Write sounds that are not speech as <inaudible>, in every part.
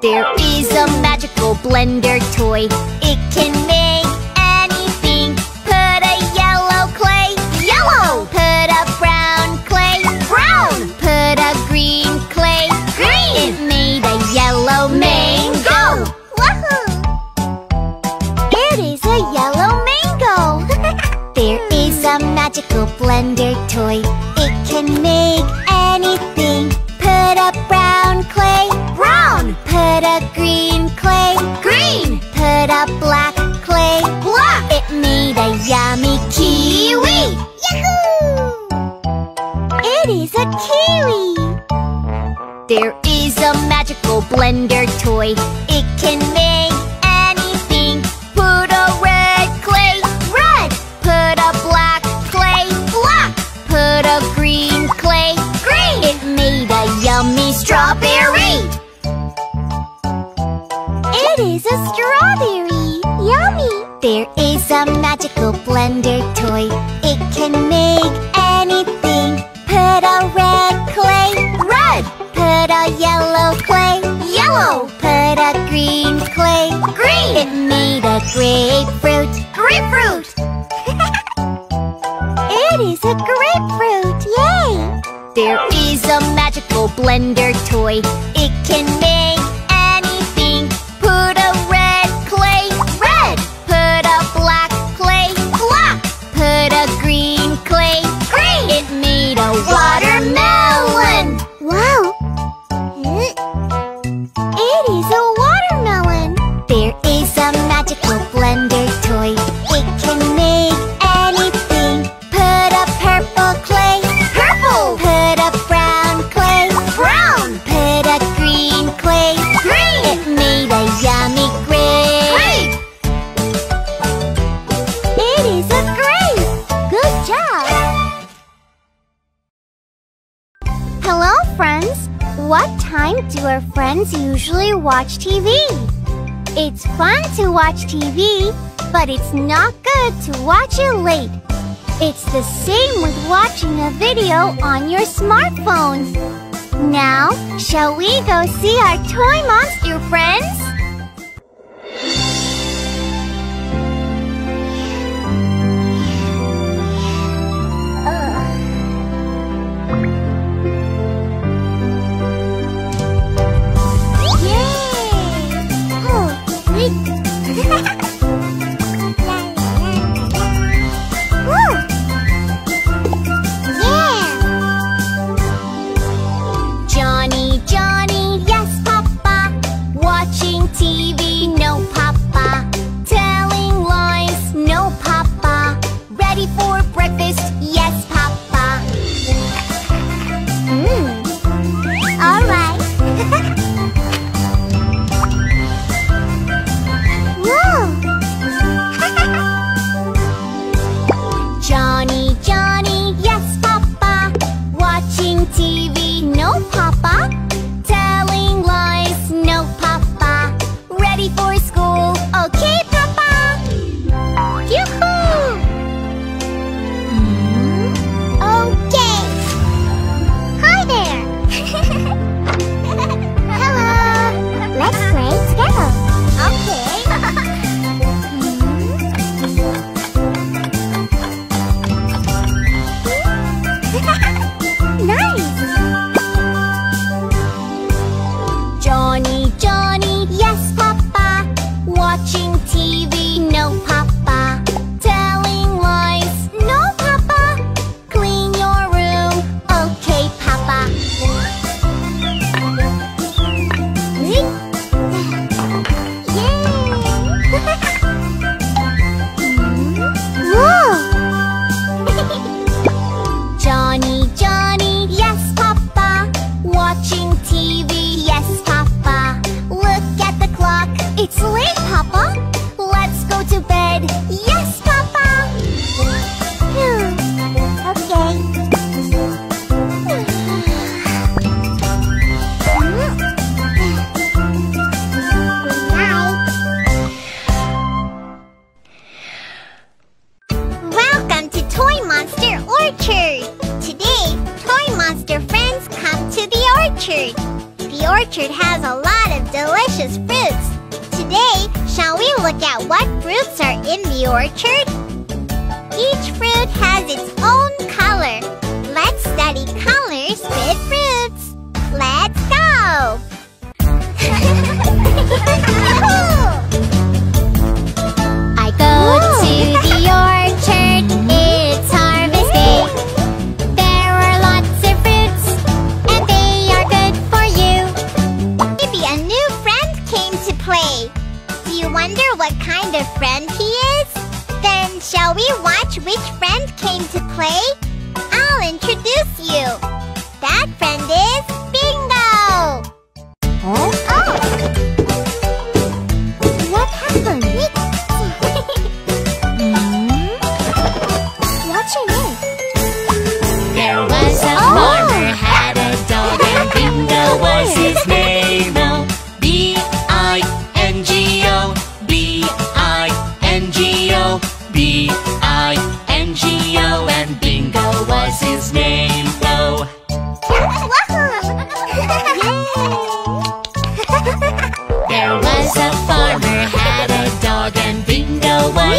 There is a magical blender toy. It can make anything. Put a yellow clay, yellow. Put a brown clay, brown. Put a green clay, green. It made a yellow mango. Woohoo! It is a yellow mango. <laughs> there is a magical blender toy. There is a magical blender toy. It can make anything. Put a red clay, red. Put a black clay, black. Put a green clay, green. It made a yummy strawberry. It is a strawberry. Yummy. There is a magical blender toy. A grapefruit, grapefruit. <laughs> it is a grapefruit. Yay! There is a magical blender toy. It can make watch TV? It's fun to watch TV, but it's not good to watch it late. It's the same with watching a video on your smartphone. Now, shall we go see our toy monster friends? TV. No, Papa. Yes! I go to the orchard, it's harvest day. There are lots of fruits, and they are good for you. Maybe a new friend came to play. Do you wonder what kind of friend he is? Then shall we watch which friend came to play?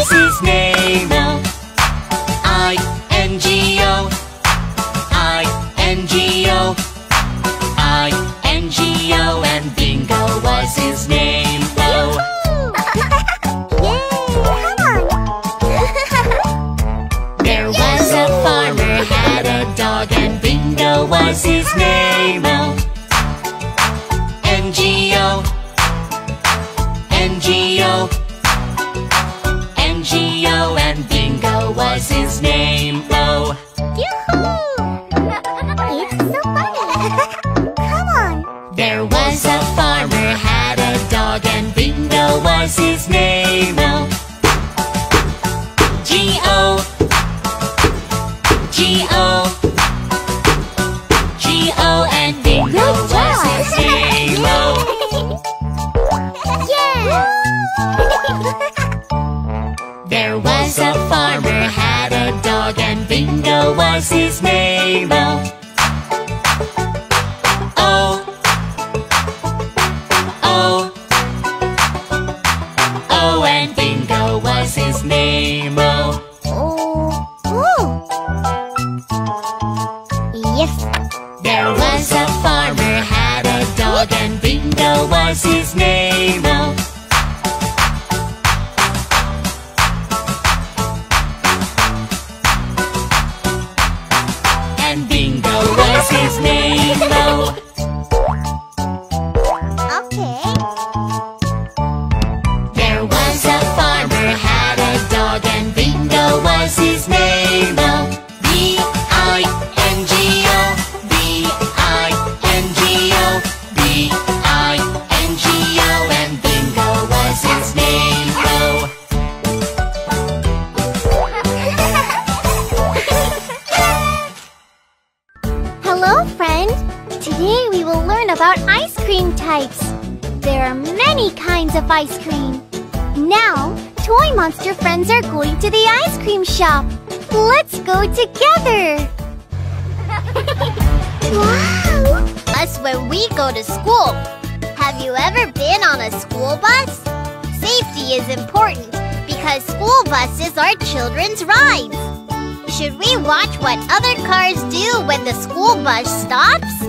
This is. This cream shop. Let's go together! <laughs> wow! When we go to school. Have you ever been on a school bus? Safety is important because school buses are children's rides. Should we watch what other cars do when the school bus stops?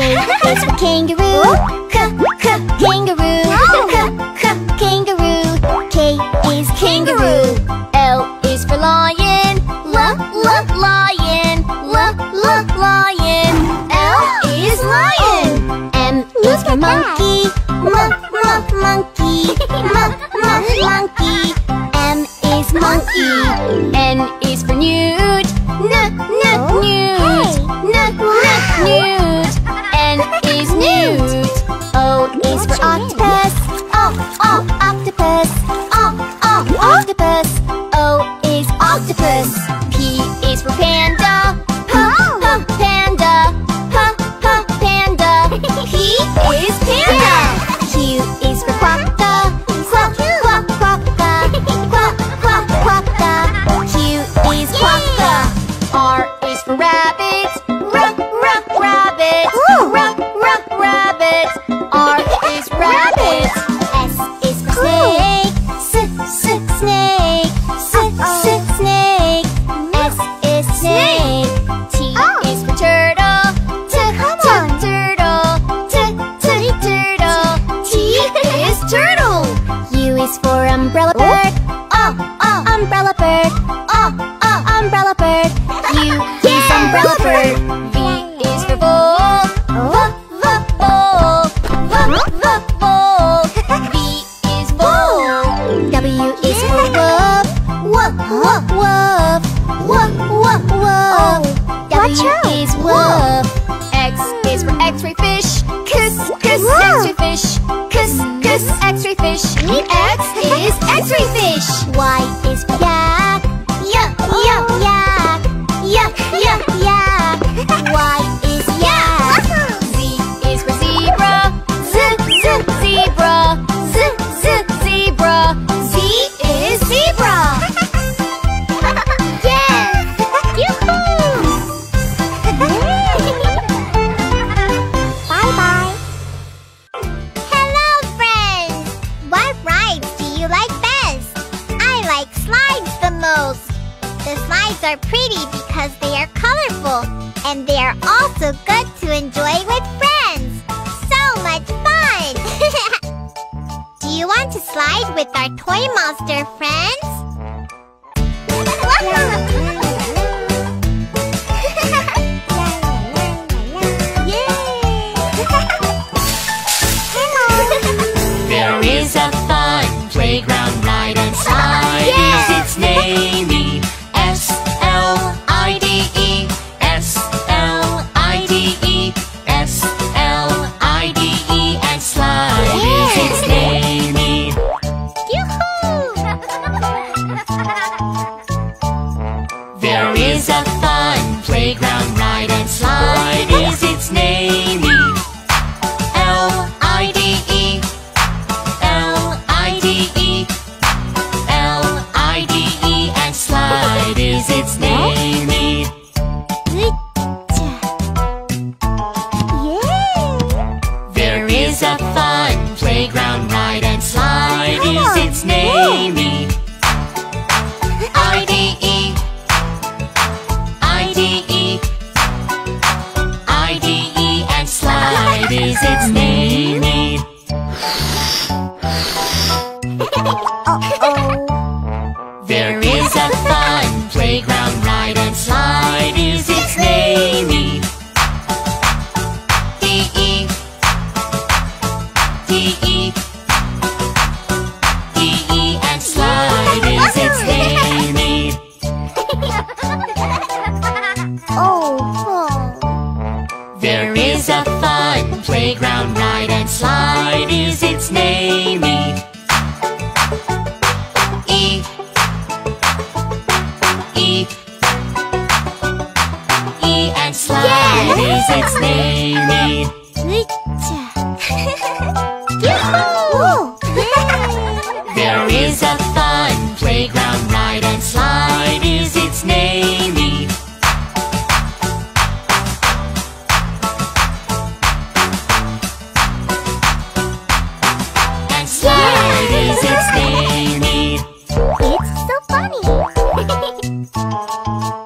king is for kangaroo. K, k, kangaroo. K, k, kangaroo. K is kangaroo. L is for lion. L, l, lion. L, l, lion. L is lion. M is for monkey. M, m, monkey. M, m, monkey. M is monkey.